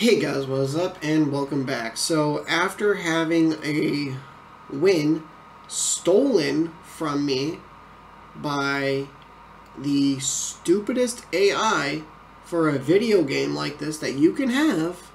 Hey guys, what is up and welcome back. So after having a win stolen from me by the stupidest AI for a video game like this that you can have,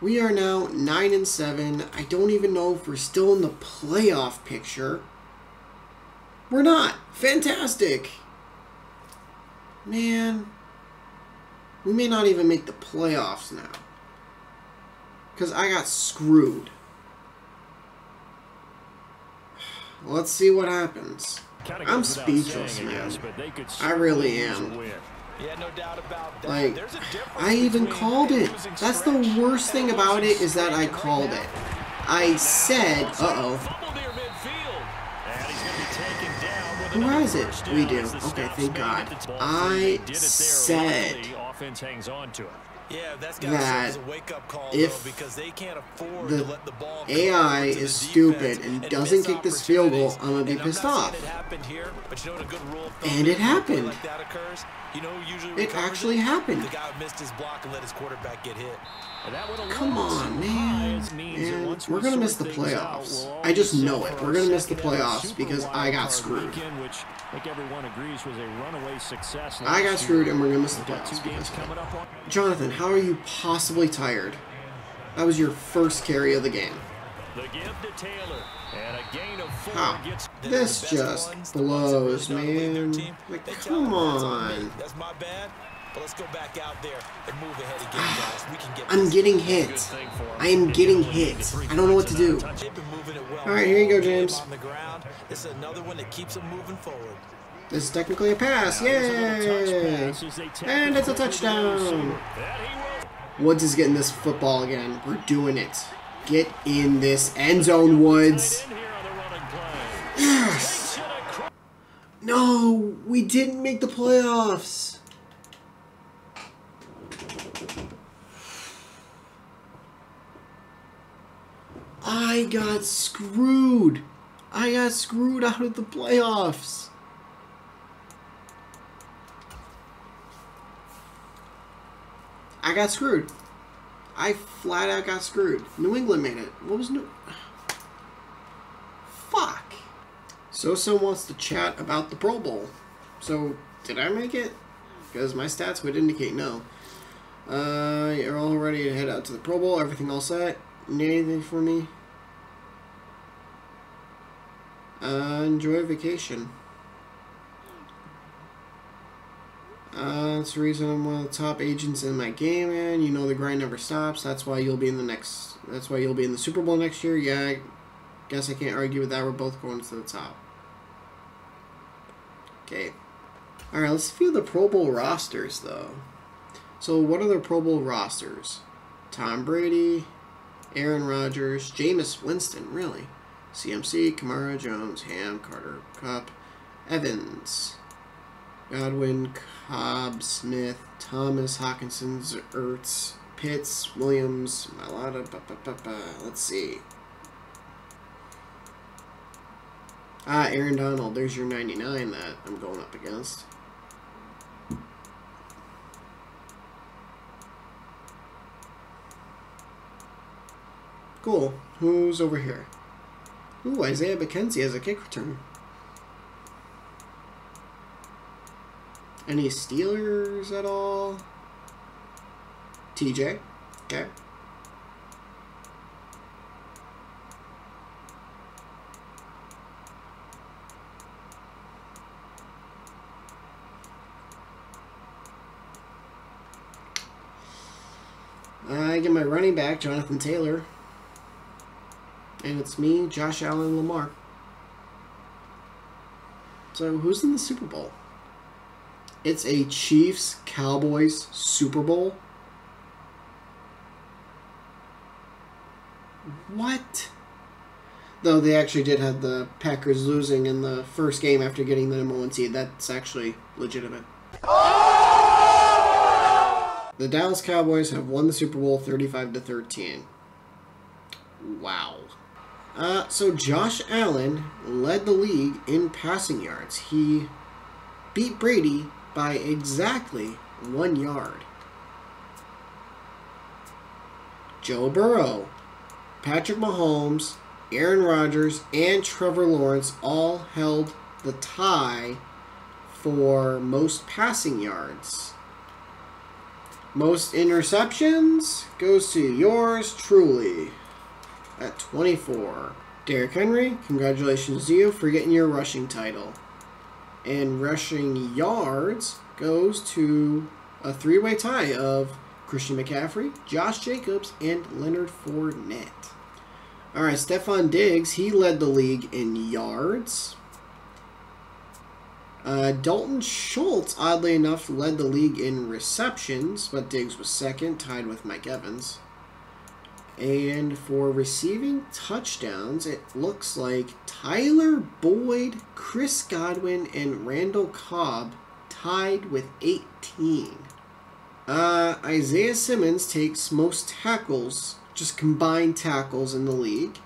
we are now 9 and 7. I don't even know if we're still in the playoff picture. We're not. Fantastic. Man. We may not even make the playoffs now. Because I got screwed. Let's see what happens. I'm speechless, man. I really am. Like, I even called it. That's the worst thing about it is that I called it. I said, uh-oh. Who has it? We do. Okay, thank God. I said offense hangs on to it. Yeah, that's that call, if though, because they can't afford the, the AI is stupid and doesn't kick this field goal, I'm going to be pissed off. It here, you know and it happened. Like occurs, you know usually it actually happened. The guy missed his block and let his quarterback get hit. Come on, man. man. We're going to miss the playoffs. I just know it. We're going to miss the playoffs because I got screwed. I got screwed and we're going to miss the playoffs because Jonathan, how are you possibly tired? That was your first carry of the game. How? This just blows, man. Like, come on. But let's go back out there and move ahead again, ah. guys. We can get I'm getting hit. I am getting hit. I don't know what to do. All right, here you go, James. This is another one that keeps them moving forward. This is technically a pass. Yay! And it's a touchdown. Woods is getting this football again. We're doing it. Get in this end zone, Woods. Yes! No, we didn't make the playoffs. I got screwed. I got screwed out of the playoffs. I got screwed. I flat out got screwed. New England made it. What was New... Fuck. Sosa wants to chat about the Pro Bowl. So, did I make it? Because my stats would indicate no. Uh, you're all ready to head out to the Pro Bowl. Everything all set. Need anything for me? Uh, enjoy vacation. Uh, that's the reason I'm one of the top agents in my game, and you know the grind never stops. That's why you'll be in the next. That's why you'll be in the Super Bowl next year. Yeah, I guess I can't argue with that. We're both going to the top. Okay. All right, let's view the Pro Bowl rosters though. So, what are the Pro Bowl rosters? Tom Brady, Aaron Rodgers, Jameis Winston, really? CMC, Kamara, Jones, Ham, Carter, Kupp, Evans, Godwin, Cobb, Smith, Thomas, Hockenson, Ertz, Pitts, Williams, Malata, ba, ba, ba. let's see. Ah, Aaron Donald, there's your 99 that I'm going up against. Cool. Who's over here? Ooh, Isaiah McKenzie has a kick return. Any Steelers at all? TJ. Okay. I get my running back, Jonathan Taylor. And it's me, Josh Allen, Lamar. So who's in the Super Bowl? It's a Chiefs Cowboys Super Bowl. What? Though they actually did have the Packers losing in the first game after getting the number one seed. That's actually legitimate. The Dallas Cowboys have won the Super Bowl 35 to 13. Wow. Uh, so Josh Allen led the league in passing yards. He beat Brady by exactly one yard. Joe Burrow, Patrick Mahomes, Aaron Rodgers, and Trevor Lawrence all held the tie for most passing yards. Most interceptions goes to yours truly at 24. Derrick Henry, congratulations to you for getting your rushing title. And rushing yards goes to a three-way tie of Christian McCaffrey, Josh Jacobs, and Leonard Fournette. All right, Stefon Diggs, he led the league in yards. Uh, Dalton Schultz, oddly enough, led the league in receptions, but Diggs was second, tied with Mike Evans. And for receiving touchdowns, it looks like Tyler Boyd, Chris Godwin, and Randall Cobb tied with 18. Uh, Isaiah Simmons takes most tackles, just combined tackles in the league.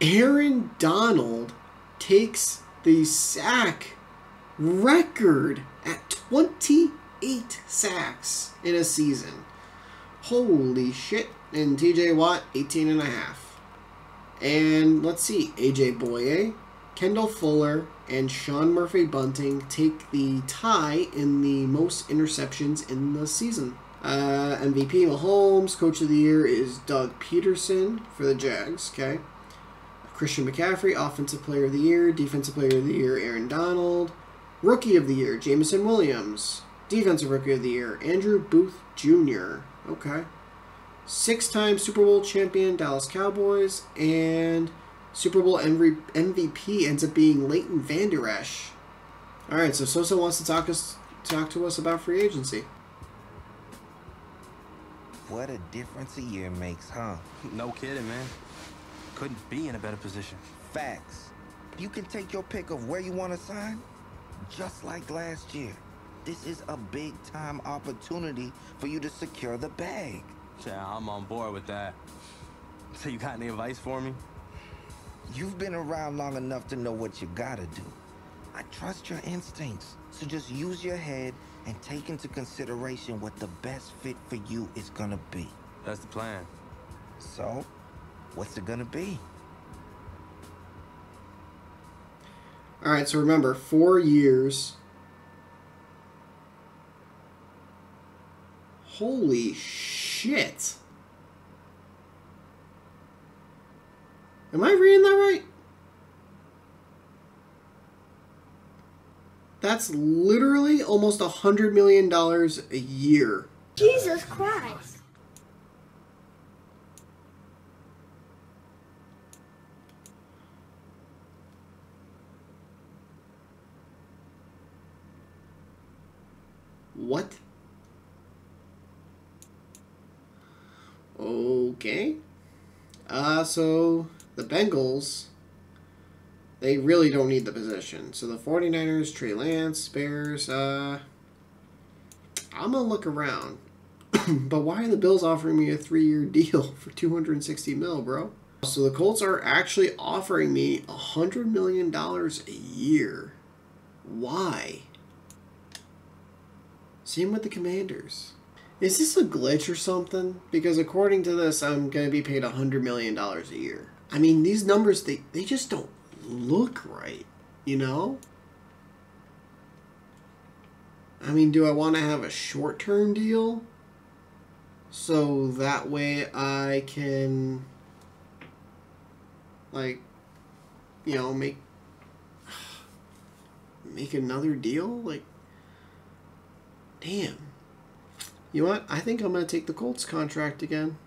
Aaron Donald takes the sack record at 28 sacks in a season. Holy shit. And TJ Watt, 18 and a half. And let's see, AJ Bouye, Kendall Fuller, and Sean Murphy Bunting take the tie in the most interceptions in the season. Uh, MVP Mahomes, Coach of the Year is Doug Pederson for the Jags, okay? Christian McCaffrey, Offensive Player of the Year. Defensive Player of the Year, Aaron Donald. Rookie of the Year, Jameson Williams. Defensive Rookie of the Year, Andrew Booth Jr. Okay. Six time Super Bowl champion, Dallas Cowboys. And Super Bowl MVP ends up being Leighton Vander Esch. Alright, so Sosa wants to talk us talk to us about free agency. What a difference a year makes, huh? No kidding, man couldn't be in a better position. Facts. You can take your pick of where you want to sign, just like last year. This is a big-time opportunity for you to secure the bag. Yeah, I'm on board with that. So you got any advice for me? You've been around long enough to know what you gotta do. I trust your instincts, so just use your head and take into consideration what the best fit for you is gonna be. That's the plan. So, what's it gonna be? All right, so remember, four years. Holy shit. Am I reading that right? That's literally almost a hundred million dollars a year. Jesus Christ. What? Okay. Uh, so the Bengals, they really don't need the position. So the 49ers, Trey Lance, Bears, uh, I'm going to look around. but why are the Bills offering me a three-year deal for 260 mil, bro? So the Colts are actually offering me $100 million a year. Why? Same with the commanders. Is this a glitch or something? Because according to this, I'm going to be paid $100 million a year. I mean, these numbers, they, they just don't look right, you know? I mean, do I want to have a short-term deal? So that way I can, like, you know, make, make another deal? Like, Damn. You know what? I think I'm going to take the Colts contract again.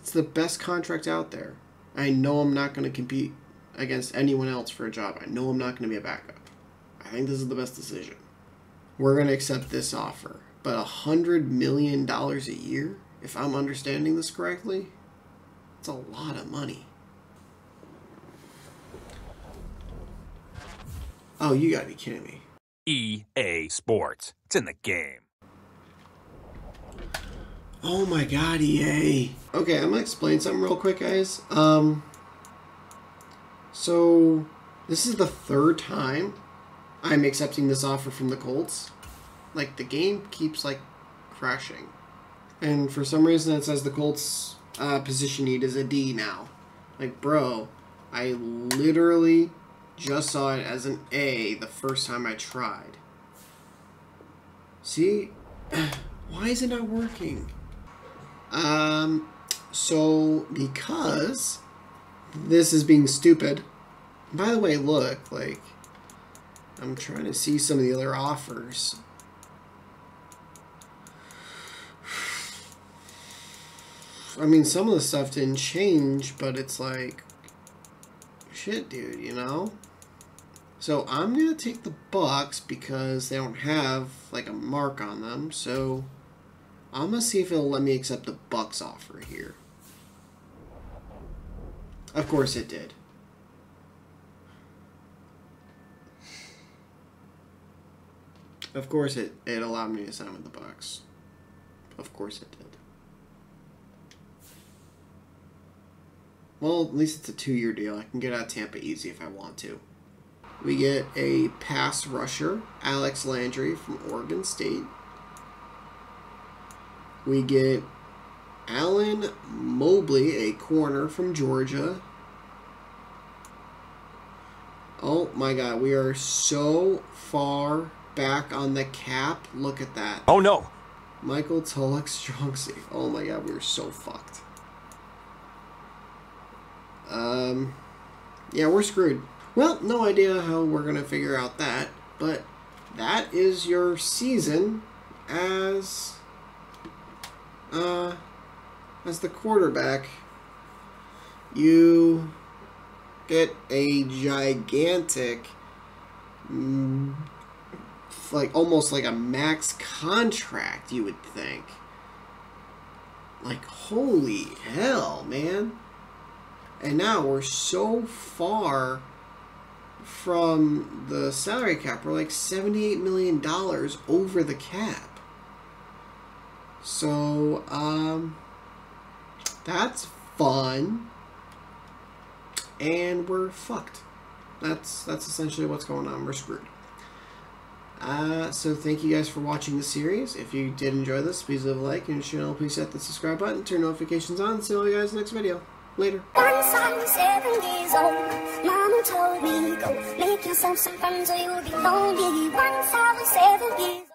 It's the best contract out there. I know I'm not going to compete against anyone else for a job. I know I'm not going to be a backup. I think this is the best decision. We're going to accept this offer. But a $100 million a year, if I'm understanding this correctly, it's a lot of money. Oh, you gotta be kidding me. EA Sports. It's in the game. Oh my god, EA. Okay, I'm gonna explain something real quick, guys. Um, so this is the third time I'm accepting this offer from the Colts. Like, the game keeps, like, crashing. And for some reason it says the Colts uh, position need is a D now. Like, bro, I literally just saw it as an A the first time I tried. See? Why is it not working? Um, so, because this is being stupid. By the way, look, like, I'm trying to see some of the other offers. I mean, some of the stuff didn't change, but it's like, shit, dude, you know? So I'm going to take the Bucs because they don't have, like, a mark on them. So I'm going to see if it'll let me accept the Bucs offer here. Of course it did. Of course it, it allowed me to sign with the Bucs. Of course it did. Well, at least it's a two-year deal. I can get out of Tampa easy if I want to. We get a pass rusher, Alex Landry from Oregon State. We get Alan Mobley, a corner from Georgia. Oh my god, we are so far back on the cap. Look at that. Oh no. Michael Tulloch strong safe. Oh my god, we are so fucked. Um, yeah, we're screwed. Well, no idea how we're going to figure out that, but that is your season as, uh, as the quarterback. You get a gigantic, mm, like almost like a max contract, you would think. Like, holy hell, man. And now we're so far from the salary cap. We're like $78 million over the cap. So, um, that's fun. And we're fucked. That's that's essentially what's going on. We're screwed. Uh, so thank you guys for watching the series. If you did enjoy this, please leave a like and channel. Please hit the subscribe button, turn notifications on. See you guys next video. Later. Once I was seven years old, Mama told me go make yourself some friends or you'll be lonely. Once I was seven years